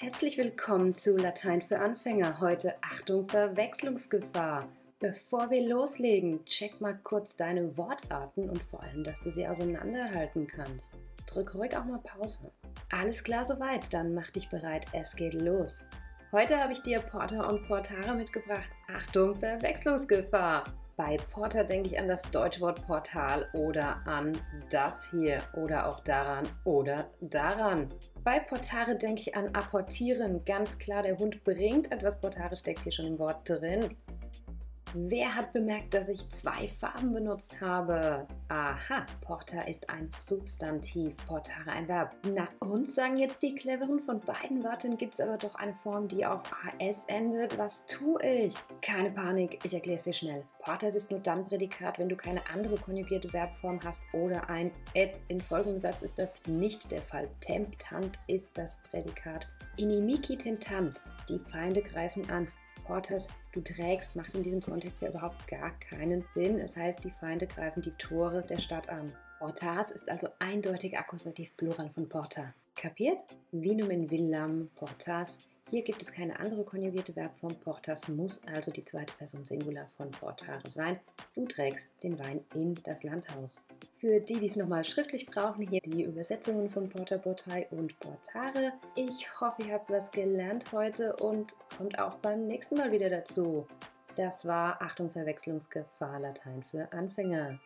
Herzlich willkommen zu Latein für Anfänger. Heute Achtung Verwechslungsgefahr. Bevor wir loslegen, check mal kurz deine Wortarten und vor allem, dass du sie auseinanderhalten kannst. Drück ruhig auch mal Pause. Alles klar soweit, dann mach dich bereit, es geht los. Heute habe ich dir Porter und Portare mitgebracht. Achtung Verwechslungsgefahr. Bei Porter denke ich an das Deutschwort Portal oder an das hier oder auch daran oder daran. Bei Portare denke ich an apportieren. Ganz klar, der Hund bringt etwas. Portare steckt hier schon im Wort drin. Wer hat bemerkt, dass ich zwei Farben benutzt habe? Aha, Porta ist ein Substantiv, Portare ein Verb. Na, und sagen jetzt die Cleveren, von beiden Wörtern gibt es aber doch eine Form, die auf AS endet. Was tue ich? Keine Panik, ich erkläre es dir schnell. Portas ist nur dann Prädikat, wenn du keine andere konjugierte Verbform hast oder ein et. In folgendem Satz ist das nicht der Fall. Temptant ist das Prädikat. Inimici temptant. Die Feinde greifen an. Porters du trägst, macht in diesem Kontext ja überhaupt gar keinen Sinn. Es heißt, die Feinde greifen die Tore der Stadt an. Portas ist also eindeutig Akkusativ Plural von porta. Kapiert? Vinum in villam portas hier gibt es keine andere konjugierte Verbform. Portas muss also die zweite Person Singular von portare sein. Du trägst den Wein in das Landhaus. Für die, die es nochmal schriftlich brauchen, hier die Übersetzungen von Porta, Portei und Portare. Ich hoffe, ihr habt was gelernt heute und kommt auch beim nächsten Mal wieder dazu. Das war Achtung Verwechslungsgefahr Latein für Anfänger.